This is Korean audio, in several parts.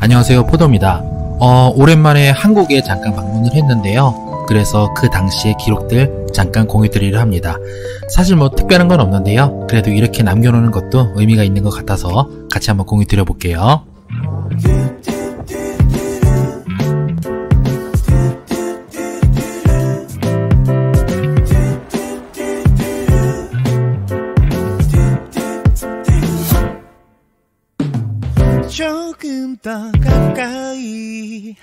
안녕하세요 포도입니다. 어, 오랜만에 한국에 잠깐 방문을 했는데요. 그래서 그 당시의 기록들 잠깐 공유드리려 합니다. 사실 뭐 특별한 건 없는데요. 그래도 이렇게 남겨놓는 것도 의미가 있는 것 같아서 같이 한번 공유드려 볼게요. 조금 더 가까이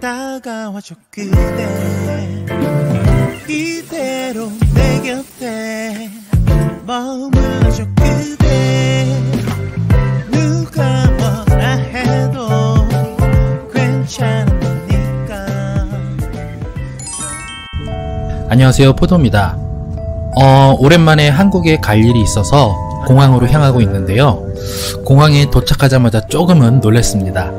다가와줘 그대. 이대로 내 곁에 머물러줘 그대. 누가 뭐라 해도 괜찮으니까. 안녕하세요 포도입니다. 어, 오랜만에 한국에 갈 일이 있어서 공항으로 향하고 있는데요. 공항에 도착하자마자 조금은 놀랐습니다.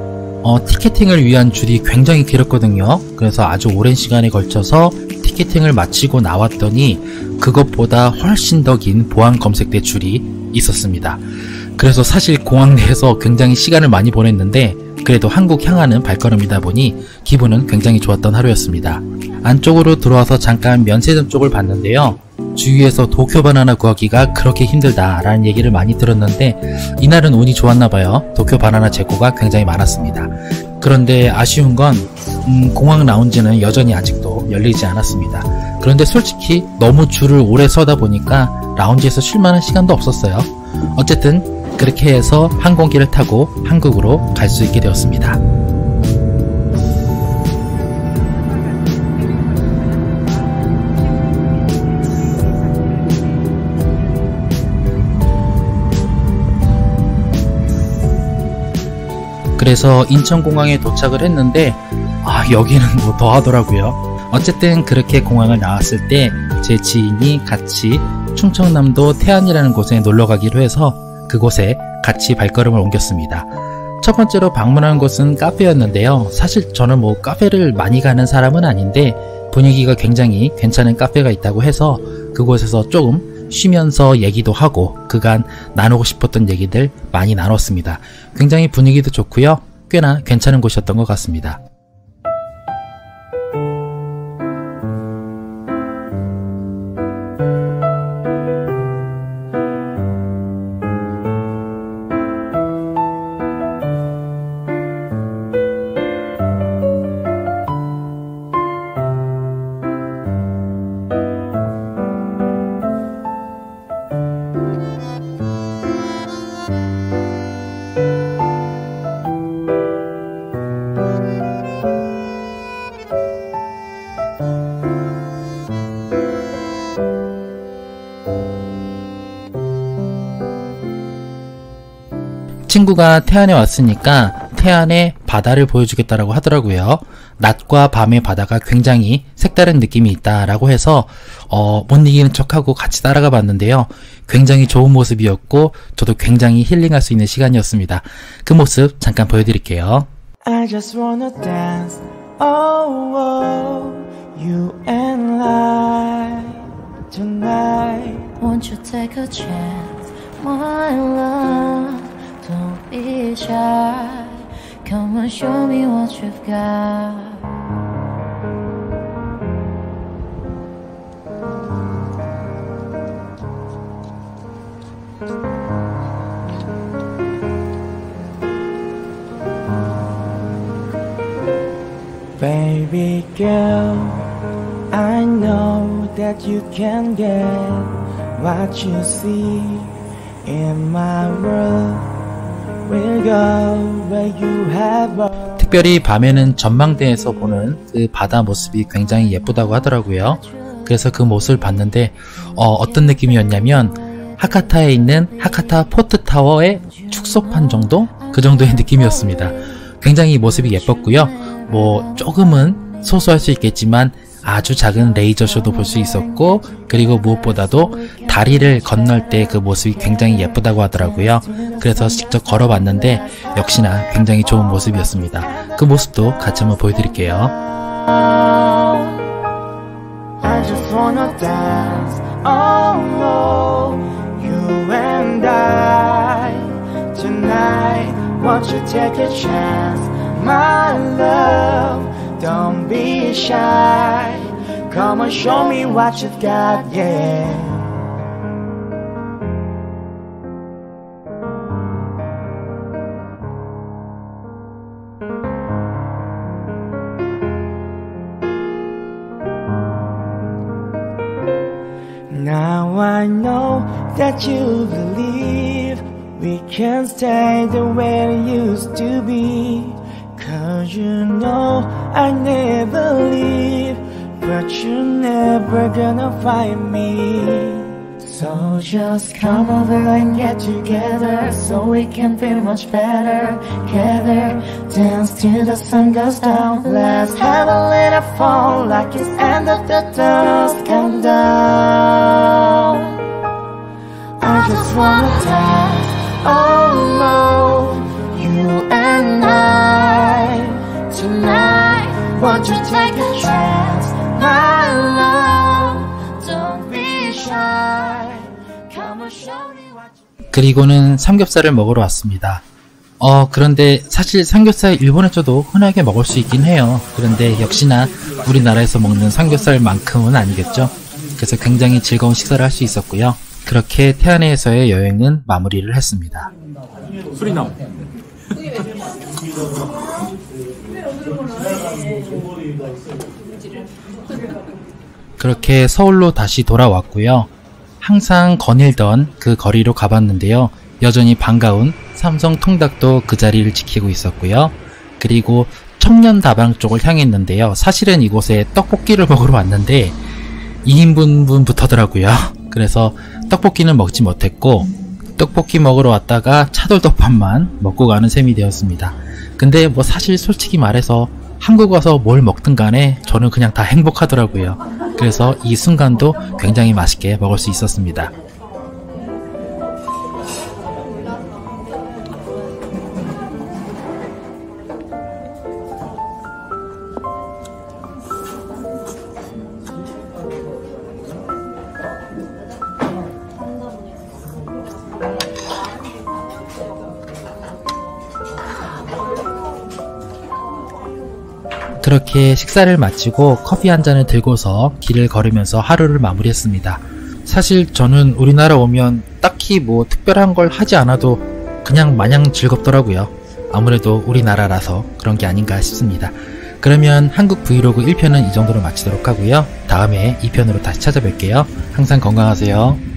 어, 티켓팅을 위한 줄이 굉장히 길었거든요. 그래서 아주 오랜 시간에 걸쳐서 티켓팅을 마치고 나왔더니 그것보다 훨씬 더 긴 보안 검색대 줄이 있었습니다. 그래서 사실 공항 내에서 굉장히 시간을 많이 보냈는데 그래도 한국 향하는 발걸음이다 보니 기분은 굉장히 좋았던 하루였습니다. 안쪽으로 들어와서 잠깐 면세점 쪽을 봤는데요. 주위에서 도쿄 바나나 구하기가 그렇게 힘들다 라는 얘기를 많이 들었는데 이날은 운이 좋았나봐요. 도쿄 바나나 재고가 굉장히 많았습니다. 그런데 아쉬운 건 음, 공항 라운지는 여전히 아직도 열리지 않았습니다. 그런데 솔직히 너무 줄을 오래 서다 보니까 라운지에서 쉴만한 시간도 없었어요. 어쨌든 그렇게 해서 항공기를 타고 한국으로 갈 수 있게 되었습니다. 그래서 인천공항에 도착을 했는데 아 여기는 뭐 더 하더라고요. 어쨌든 그렇게 공항을 나왔을 때 제 지인이 같이 충청남도 태안이라는 곳에 놀러 가기로 해서 그곳에 같이 발걸음을 옮겼습니다. 첫 번째로 방문한 곳은 카페였는데요. 사실 저는 뭐 카페를 많이 가는 사람은 아닌데 분위기가 굉장히 괜찮은 카페가 있다고 해서 그곳에서 조금 쉬면서 얘기도 하고 그간 나누고 싶었던 얘기들 많이 나눴습니다. 굉장히 분위기도 좋고요. 꽤나 괜찮은 곳이었던 것 같습니다. 친구가 태안에 왔으니까 태안의 바다를 보여주겠다라고 하더라고요. 낮과 밤의 바다가 굉장히 색다른 느낌이 있다라고 해서 어, 못 이기는 척하고 같이 따라가 봤는데요. 굉장히 좋은 모습이었고 저도 굉장히 힐링할 수 있는 시간이었습니다. 그 모습 잠깐 보여드릴게요. I just wanna dance, oh, oh, you and I tonight. Won't you take a chance, my love? Shy. Come and show me what you've got. Baby girl, I know that you can get what you see in my world. 특별히 밤에는 전망대에서 보는 그 바다 모습이 굉장히 예쁘다고 하더라고요. 그래서 그 모습을 봤는데 어, 떤 느낌이었냐면 하카타에 있는 하카타 포트 타워의 축소판 정도 그 정도의 느낌이었습니다. 굉장히 모습이 예뻤고요. 뭐 조금은 소소할 수 있겠지만 아주 작은 레이저 쇼도 볼 수 있었고 그리고 무엇보다도 다리를 건널 때 그 모습이 굉장히 예쁘다고 하더라고요. 그래서 직접 걸어봤는데 역시나 굉장히 좋은 모습이었습니다. 그 모습도 같이 한번 보여드릴게요. Won't you take a chance, my love? Don't be shy. Come and show me what you've got, yeah. Now I know that you believe we can stay the way it used to be. Cause you know I never leave, but you're never gonna find me. So just come over and get together so we can feel much better. Together, dance till the sun goes down. Let's have a little fun like it's end of the dusk come down. I just wanna dance, 그리고는 삼겹살을 먹으러 왔습니다. 어, 그런데 사실 삼겹살 일본에서도 흔하게 먹을 수 있긴 해요. 그런데 역시나 우리나라에서 먹는 삼겹살만큼은 아니겠죠. 그래서 굉장히 즐거운 식사를 할 수 있었고요. 그렇게 태안에서의 여행은 마무리를 했습니다. 수리남. 그렇게 서울로 다시 돌아왔고요. 항상 거닐던 그 거리로 가봤는데요. 여전히 반가운 삼성 통닭도 그 자리를 지키고 있었고요. 그리고 청년 다방 쪽을 향했는데요. 사실은 이곳에 떡볶이를 먹으러 왔는데 2인분 붙더라고요. 그래서 떡볶이는 먹지 못했고 떡볶이 먹으러 왔다가 차돌덮밥만 먹고 가는 셈이 되었습니다. 근데 뭐 사실 솔직히 말해서 한국 와서 뭘 먹든 간에 저는 그냥 다 행복하더라고요. 그래서 이 순간도 굉장히 맛있게 먹을 수 있었습니다. 그렇게 식사를 마치고 커피 한 잔을 들고서 길을 걸으면서 하루를 마무리했습니다. 사실 저는 우리나라 오면 딱히 뭐 특별한 걸 하지 않아도 그냥 마냥 즐겁더라고요. 아무래도 우리나라라서 그런 게 아닌가 싶습니다. 그러면 한국 브이로그 1편은 이 정도로 마치도록 하고요. 다음에 2편으로 다시 찾아뵐게요. 항상 건강하세요.